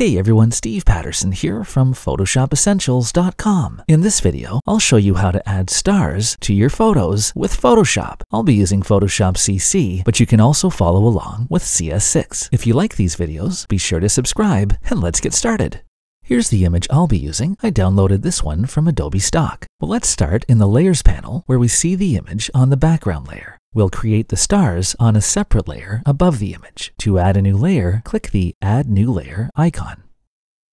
Hey everyone, Steve Patterson here from PhotoshopEssentials.com. In this video, I'll show you how to add stars to your photos with Photoshop. I'll be using Photoshop CC, but you can also follow along with CS6. If you like these videos, be sure to subscribe and let's get started. Here's the image I'll be using. I downloaded this one from Adobe Stock. Well, let's start in the Layers panel where we see the image on the background layer. We'll create the stars on a separate layer above the image. To add a new layer, click the Add New Layer icon.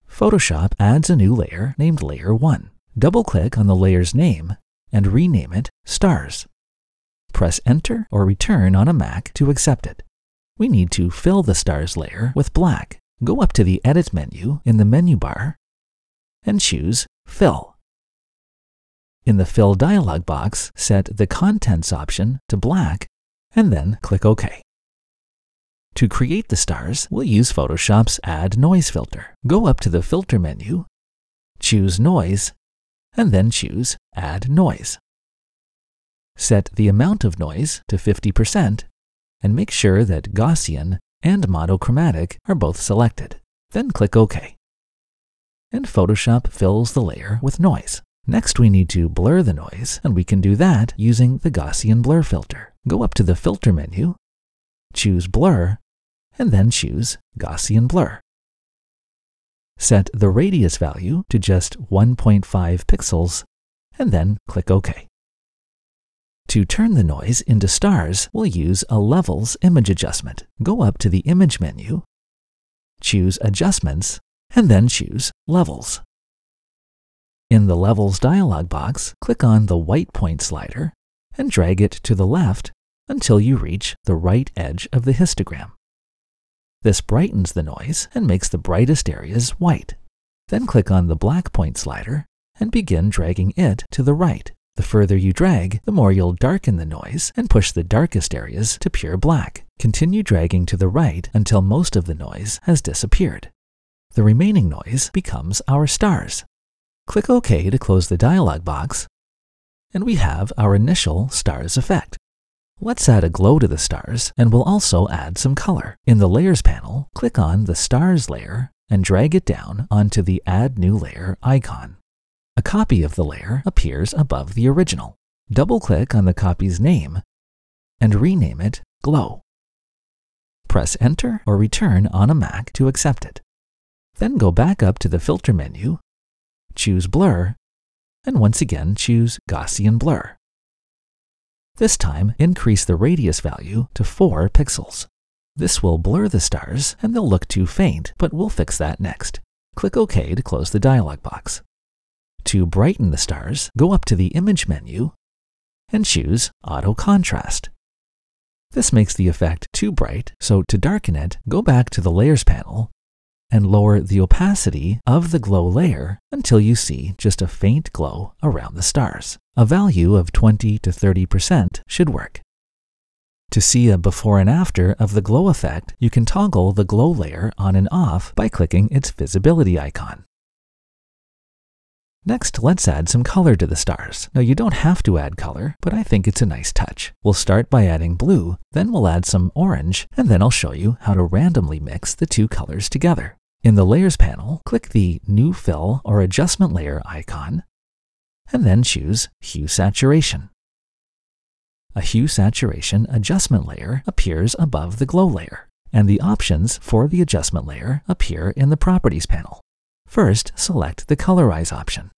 Photoshop adds a new layer named Layer 1. Double-click on the layer's name and rename it Stars. Press Enter or Return on a Mac to accept it. We need to fill the stars layer with black. Go up to the Edit menu in the menu bar and choose Fill. In the Fill dialog box, set the Contents option to black and then click OK. To create the stars, we'll use Photoshop's Add Noise filter. Go up to the Filter menu, choose Noise, and then choose Add Noise. Set the amount of noise to 50% and make sure that Gaussian and monochromatic are both selected. Then click OK. And Photoshop fills the layer with noise. Next, we need to blur the noise, and we can do that using the Gaussian blur filter. Go up to the Filter menu, choose Blur, and then choose Gaussian Blur. Set the radius value to just 1.5 pixels, and then click OK. To turn the noise into stars, we'll use a Levels image adjustment. Go up to the Image menu, choose Adjustments, and then choose Levels. In the Levels dialog box, click on the white point slider and drag it to the left until you reach the right edge of the histogram. This brightens the noise and makes the brightest areas white. Then click on the black point slider and begin dragging it to the right. The further you drag, the more you'll darken the noise and push the darkest areas to pure black. Continue dragging to the right until most of the noise has disappeared. The remaining noise becomes our stars. Click OK to close the dialog box, and we have our initial stars effect. Let's add a glow to the stars, and we'll also add some color. In the Layers panel, click on the Stars layer and drag it down onto the Add New Layer icon. A copy of the layer appears above the original. Double-click on the copy's name and rename it Glow. Press Enter or Return on a Mac to accept it. Then go back up to the Filter menu choose Blur, and once again choose Gaussian Blur. This time, increase the radius value to 4 pixels. This will blur the stars and they'll look too faint, but we'll fix that next. Click OK to close the dialog box. To brighten the stars, go up to the Image menu and choose Auto Contrast. This makes the effect too bright, so to darken it, go back to the Layers panel and lower the opacity of the glow layer until you see just a faint glow around the stars. A value of 20 to 30% should work. To see a before and after of the glow effect, you can toggle the glow layer on and off by clicking its visibility icon. Next, let's add some color to the stars. Now you don't have to add color, but I think it's a nice touch. We'll start by adding blue, then we'll add some orange, and then I'll show you how to randomly mix the two colors together. In the Layers panel, click the New Fill or Adjustment Layer icon, and then choose Hue Saturation. A Hue Saturation adjustment layer appears above the glow layer, and the options for the adjustment layer appear in the Properties panel. First, select the Colorize option.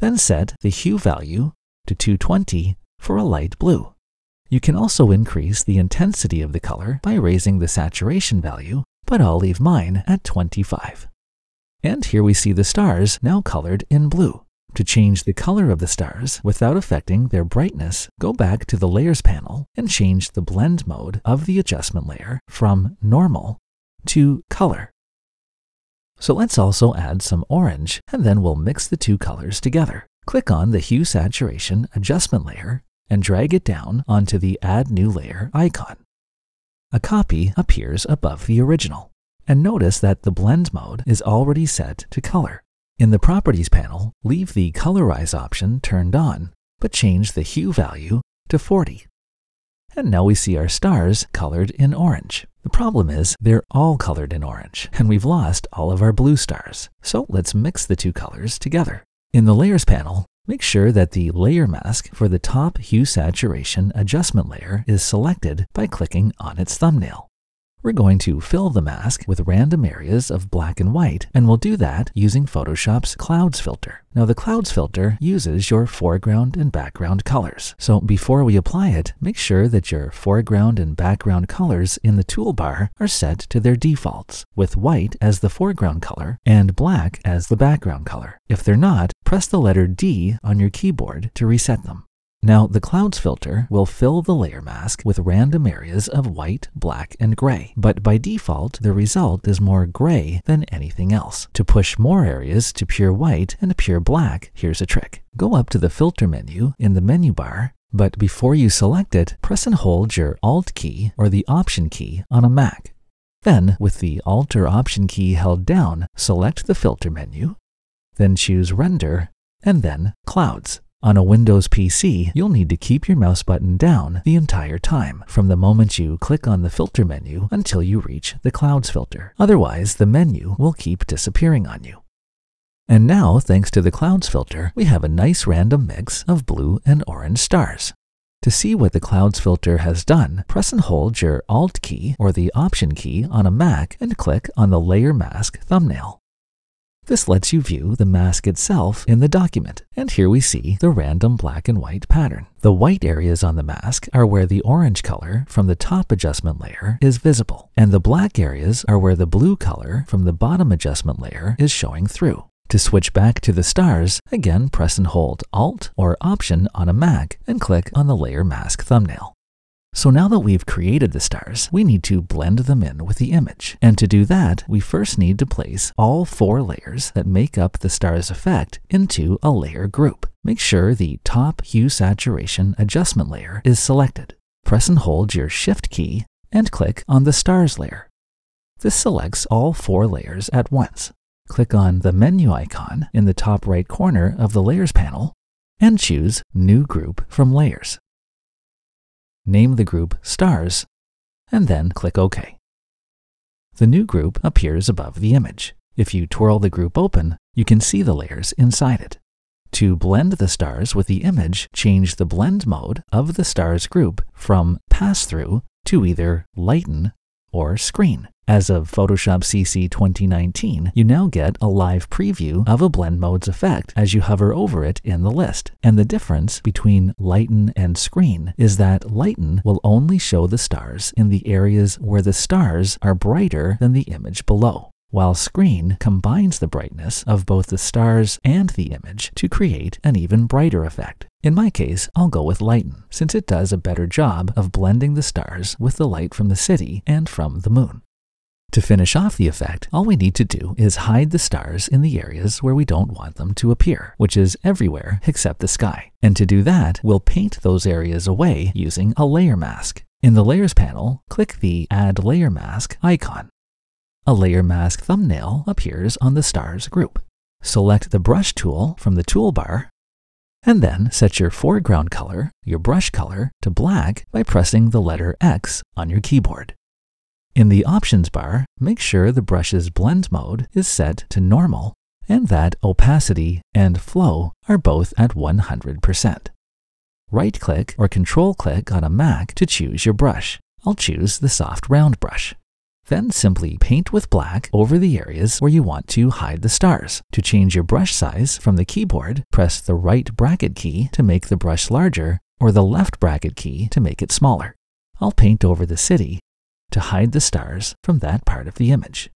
Then set the hue value to 220 for a light blue. You can also increase the intensity of the color by raising the saturation value but I'll leave mine at 25. And here we see the stars now colored in blue. To change the color of the stars without affecting their brightness, go back to the Layers panel and change the blend mode of the adjustment layer from Normal to Color. So let's also add some orange, and then we'll mix the two colors together. Click on the Hue Saturation adjustment layer and drag it down onto the Add New Layer icon a copy appears above the original. And notice that the blend mode is already set to color. In the Properties panel, leave the Colorize option turned on, but change the hue value to 40. And now we see our stars colored in orange. The problem is they're all colored in orange, and we've lost all of our blue stars. So let's mix the two colors together. In the Layers panel, make sure that the Layer Mask for the top Hue Saturation Adjustment layer is selected by clicking on its thumbnail. We're going to fill the mask with random areas of black and white, and we'll do that using Photoshop's Clouds filter. Now the Clouds filter uses your foreground and background colors. So before we apply it, make sure that your foreground and background colors in the toolbar are set to their defaults, with white as the foreground color and black as the background color. If they're not, press the letter D on your keyboard to reset them. Now, the clouds filter will fill the layer mask with random areas of white, black, and gray, but by default, the result is more gray than anything else. To push more areas to pure white and pure black, here's a trick. Go up to the filter menu in the menu bar, but before you select it, press and hold your Alt key or the Option key on a Mac. Then, with the Alt or Option key held down, select the filter menu, then choose Render, and then Clouds. On a Windows PC, you'll need to keep your mouse button down the entire time, from the moment you click on the filter menu until you reach the clouds filter. Otherwise, the menu will keep disappearing on you. And now, thanks to the clouds filter, we have a nice random mix of blue and orange stars. To see what the clouds filter has done, press and hold your Alt key or the Option key on a Mac and click on the Layer Mask thumbnail. This lets you view the mask itself in the document, and here we see the random black and white pattern. The white areas on the mask are where the orange color from the top adjustment layer is visible, and the black areas are where the blue color from the bottom adjustment layer is showing through. To switch back to the stars, again press and hold Alt or Option on a Mac and click on the Layer Mask thumbnail. So now that we've created the stars, we need to blend them in with the image. And to do that, we first need to place all four layers that make up the star's effect into a layer group. Make sure the top hue saturation adjustment layer is selected. Press and hold your Shift key and click on the stars layer. This selects all four layers at once. Click on the menu icon in the top right corner of the Layers panel and choose New Group from Layers name the group Stars, and then click OK. The new group appears above the image. If you twirl the group open, you can see the layers inside it. To blend the stars with the image, change the blend mode of the stars group from pass-through to either lighten or screen. As of Photoshop CC 2019, you now get a live preview of a blend mode's effect as you hover over it in the list. And the difference between lighten and screen is that lighten will only show the stars in the areas where the stars are brighter than the image below while screen combines the brightness of both the stars and the image to create an even brighter effect. In my case, I'll go with lighten, since it does a better job of blending the stars with the light from the city and from the moon. To finish off the effect, all we need to do is hide the stars in the areas where we don't want them to appear, which is everywhere except the sky. And to do that, we'll paint those areas away using a layer mask. In the Layers panel, click the Add Layer Mask icon. A layer mask thumbnail appears on the stars group. Select the brush tool from the toolbar, and then set your foreground color, your brush color, to black by pressing the letter X on your keyboard. In the options bar, make sure the brush's blend mode is set to normal and that opacity and flow are both at 100%. Right-click or control-click on a Mac to choose your brush. I'll choose the soft round brush. Then simply paint with black over the areas where you want to hide the stars. To change your brush size from the keyboard, press the right bracket key to make the brush larger or the left bracket key to make it smaller. I'll paint over the city to hide the stars from that part of the image.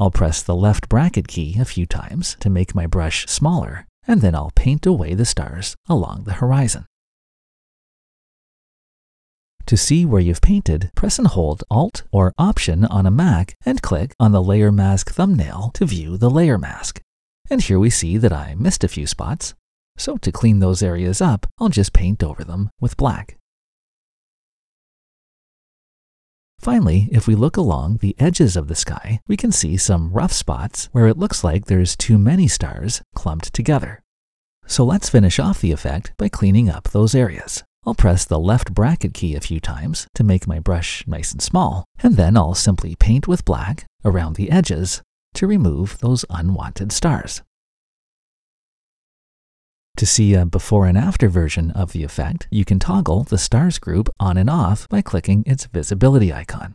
I'll press the left bracket key a few times to make my brush smaller, and then I'll paint away the stars along the horizon. To see where you've painted, press and hold Alt or Option on a Mac and click on the Layer Mask thumbnail to view the layer mask. And here we see that I missed a few spots. So to clean those areas up, I'll just paint over them with black. Finally, if we look along the edges of the sky, we can see some rough spots where it looks like there's too many stars clumped together. So let's finish off the effect by cleaning up those areas. I'll press the left bracket key a few times to make my brush nice and small, and then I'll simply paint with black around the edges to remove those unwanted stars. To see a before and after version of the effect, you can toggle the stars group on and off by clicking its visibility icon.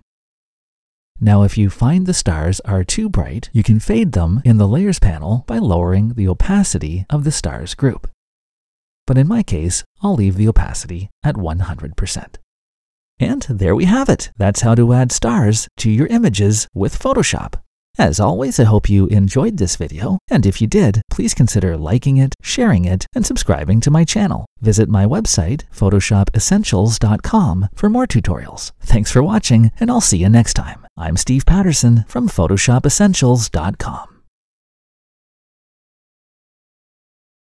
Now if you find the stars are too bright, you can fade them in the Layers panel by lowering the opacity of the stars group. But in my case, I'll leave the opacity at 100%. And there we have it. That's how to add stars to your images with Photoshop. As always, I hope you enjoyed this video, and if you did, please consider liking it, sharing it, and subscribing to my channel. Visit my website, photoshopessentials.com for more tutorials. Thanks for watching, and I'll see you next time. I'm Steve Patterson from photoshopessentials.com.